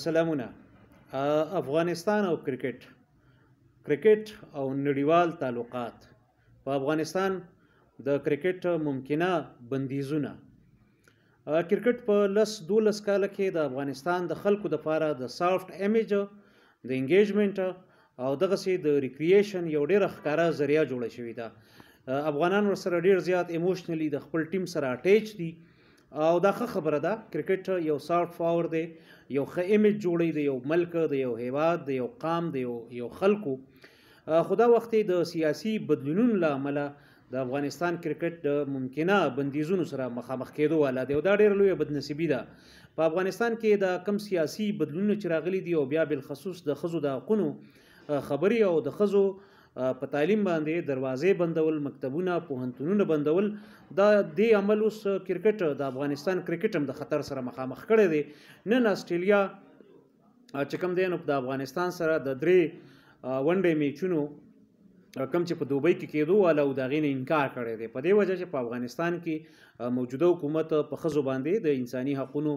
سلامونه افغانستان او کرکټ کرکټ او نړیوال تعلقات په افغانستان د کرکټ ممکنه بندیزونه کرکټ په لس دولس کال کې د افغانستان د خلکو لپاره د سافټ امیج د انګیجمنټ او دغه سي د ریکریشن یو ډیر ښکارا ذریعہ جوړه شوې ده افغانان ورسره ډیر زیات ایموشنلی د خپل ټیم سره اٹیچ دي او دا ښه خبره ده کرکټ یو سافټ پاور دی یو ښه ایمیج جوړی دی یو ملک دی یو هیواد دی یو قام دی یو یو خلکو خدا وخت د سیاسي بدلونونو له امله د افغانستان کرکټ د ممکنه بندیزونو سره مخامخ کېدو والا دی او دا ډېر لوی بدنصیبی ده په افغانستان کې دا کم سیاسي بدلونونه چې راغلي دي او بیا بل خصوص د خزو د حقونو خبري او د خزو په تعلیم باندې دروازې بندول مکتبونه پوهنتونونه بندول دا دې عمل اوس کرکټ د افغانستان کرکټ هم د خطر سره مخامخ کړی دی نن استرالیا چې کوم دی نو د افغانستان سره د درې ونډې میچونو کم چې په دوبۍ کې کېدو والا او دغې نه انکار کړی دی په دې وجه چې په افغانستان کې موجوده حکومت په خزو باندې د انساني حقوقو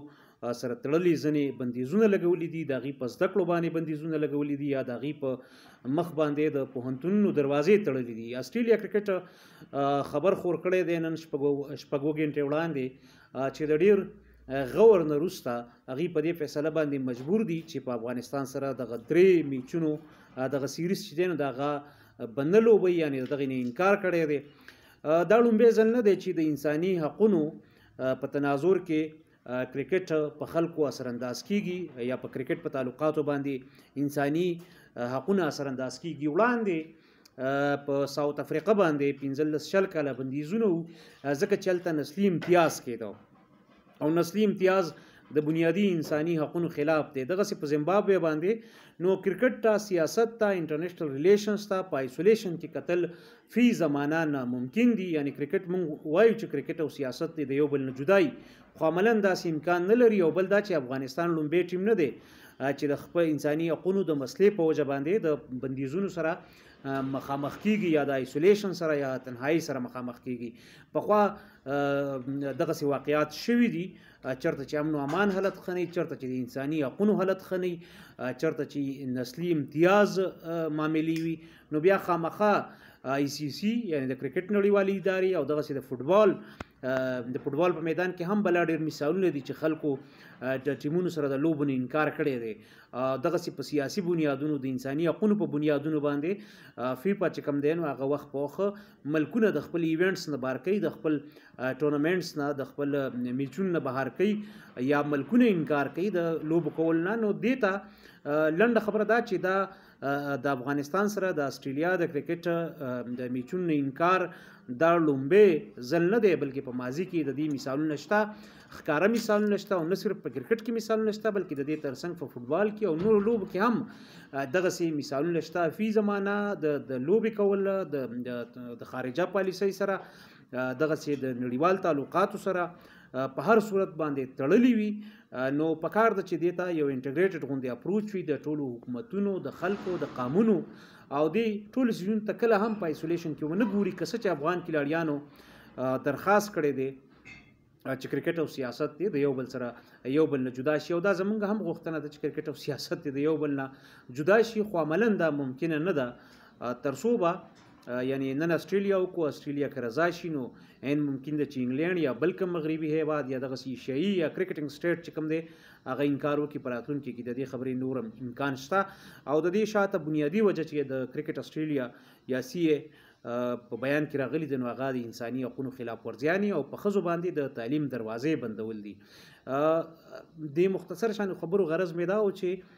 سره تړلي ځنې بندیزونه لګولي دي د هغوی په زده کړو باندې بندیزونه لګولي دي یا د هغوی په مخ باندې د پوهنتونونو دروازې تړلې دي آسټرالیا کرکټ خبر خور کړی دی نن شپږو شپږو ګنټې وړاندې چې د ډیر غور نه روسته هغوی په دې فیصله باندې مجبور دي چې په افغانستان سره دغه درې میچونو دغه سیریز چې دی نو د هغه به نه لوبوي یعنې د دغې نه انکار کړی دی دا لومبی ځل نه دی چې د انساني حقونو په تناظر کې کرکټ په خلکو اثر انداز کیږي یا په کرکټ په تعلقاتو باندې انساني حقونه اثر انداز کیږي وړاندې په ساوت افریقا باندې 15 شل کاله بندیزونه وو ځکه چې هلته نسلي امتیاز کېدو او نسلي امتیاز د بنیادی انساني حقوقو خلاف دی دغه سه په زیمبابوې باندې نو کرکټ ته سیاست ته انټرنیشنل ریلیشنز ته په آیسولیشن کې قتل فی زمانه نا ممکن دي یعنی کرکټ موږ وایو چې کرکټ او سیاست دې د یو بل نه جدا دي خو عملاً داسې امکان نه لري او بل دا چې افغانستان لومبی ټیم نه دی چې د خپل انساني حقوقو د مسلې په وجه باندې د بندیزونو سره مخامخ کیږي یا د ایسولیشن سره یا تنهایی سره مخامخ کیږي په خوا دغه سی واقعیات شوي دي چرته چې امن او امان حالت خني چرته چې انساني حقوقو حالت خني چرته چې نسلی امتیاز معاملې وي نو بیا خامخا آی سی سی یعنی د کرکټ نړیوالې ادارې او دغه سي د فوټبال د فوټبال په میدان کې هم بلا ډیر مثالونه دي چې خلکو د ټیمونو سره د لوبو نه انکار کړی دی دغه سي په سیاسي بنیادونو د انساني حقوقو په بنیادونو باندې فیفا چې کم دی نو هغه وخت پوخ ملکونه د خپل ایونټس نه بار کوي د خپل ټورنمنټس نه د خپل میچونو نه بهر کوي یا ملکونه انکار کوي د لوبو کول نه نو دیتا لنډه خبره دا چې دا د افغانستان سره د استرالیا د کرکټ د میچونو نه انکار دا لومبه ځل نه دی بلکې په ماضی کې د دې مثالونه شته ښکاره مثالونه شته او نه صرف په کرکټ کې مثالونه شته بلکې د دې ترڅنګ په فوټبال کې او نور لوب کې هم دغه سي مثالونه شته فی زمانہ د لوب کول د خارجه پالیسۍ سره دغسې د نړیوال تعلقاتو سره په هر صورت باندې تړلې وي نو پکار د چې دیتا یو انټیګریټډ غوندي اپروچ وي د ټولو حکومتونو د خلکو د قامونو او دی ټول سيزون ته کله هم په ایسولیشن کې ونه ګوري که څه چې افغان کلاړیانو درخواست کړی دی چې کرکټ او سیاست دی د یو بل سره یو بل نه جدا شي او دا زمونږ هم غوښتنه ده چې کرکټ او سیاست دی د یو بل نه جدا شي خو عملا دا ممکن نه ده ترڅو به یعنی نن استرالیا او کو استرالیا کې رضا شي نو عین ممکن ده چې انګلند یا بل کوم مغربي هیواد یا دغه ایشیایي یا کرکټینګ سټیټ چې کوم دی هغه انکار وکړي په راتلونکي کې د دې خبرې نورم امکان شته او د دې شاته بنیادی وجه چې د کرکټ استرالیا یا سی په بیان کې راغلي دي نو هغه د انساني حقوقو خلاف ورزيانې او په خزو باندې د تعلیم دروازې بندول دي د مختصر شان خبرو غرض مې دا و چې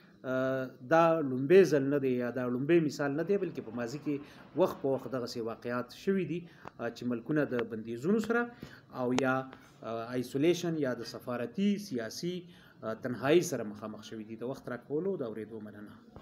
دا لومبه ځل نه دی یا دا لومبه مثال نه دی بلکې په ماضی کې وخت په وخت دغه سي واقعیات شوي دي چې ملکونه د بندیزونو سره او یا آیسولیشن یا د سفارتي سیاسي تنهایی سره مخامخ شوي دي د وخت را کولو دا ورېدو مننه